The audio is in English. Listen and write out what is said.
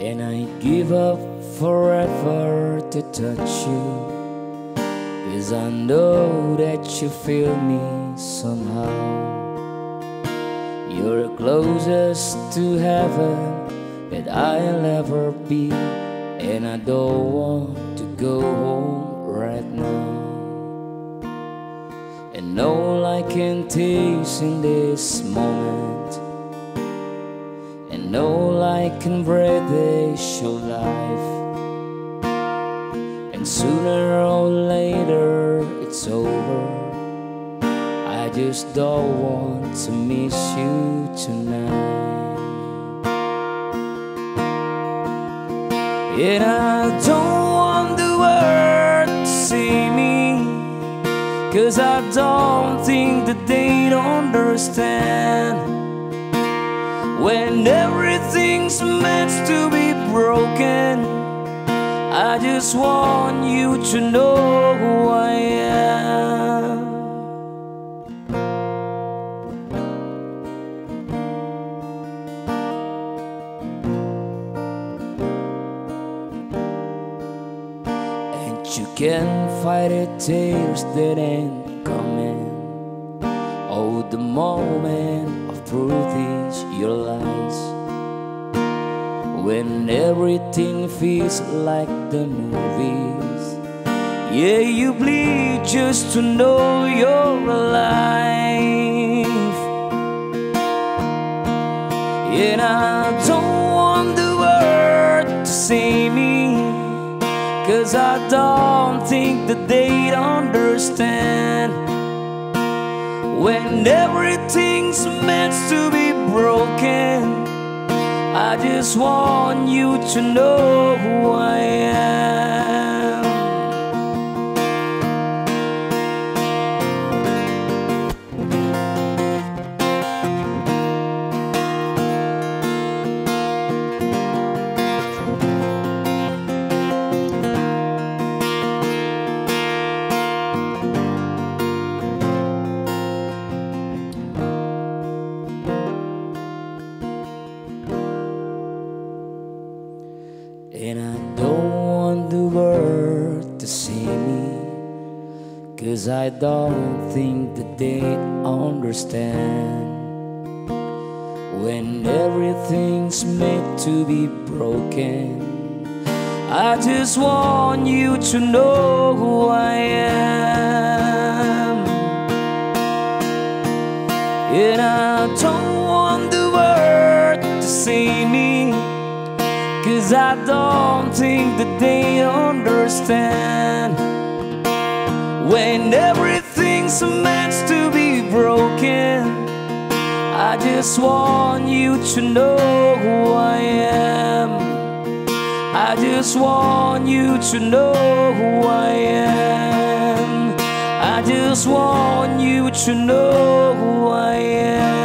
And I give up forever to touch you. Cause I know that you feel me somehow. You're the closest to heaven that I'll ever be. And I don't want to go home right now. And all I can taste in this moment, all I can breathe is your life. And sooner or later it's over. I just don't want to miss you tonight. And I don't want the world to see me. Cause I don't think that they'd understand When everything's meant to be broken I just want you to know who I am. And you can't fight the tears that ain't coming. Oh, the moment truth is your lies When everything feels like the movies Yeah, you bleed just to know you're alive. And I don't want the world to see me Cause I don't think that they'd understand When everything's meant to be broken I just want you to know who I am And I don't want the world to see me Cause I don't think that they understand. When everything's meant to be broken I just want you to know who I am. And I don't Cause I don't think that they understand When everything's meant to be broken. I just want you to know who I am. I just want you to know who I am. I just want you to know who I am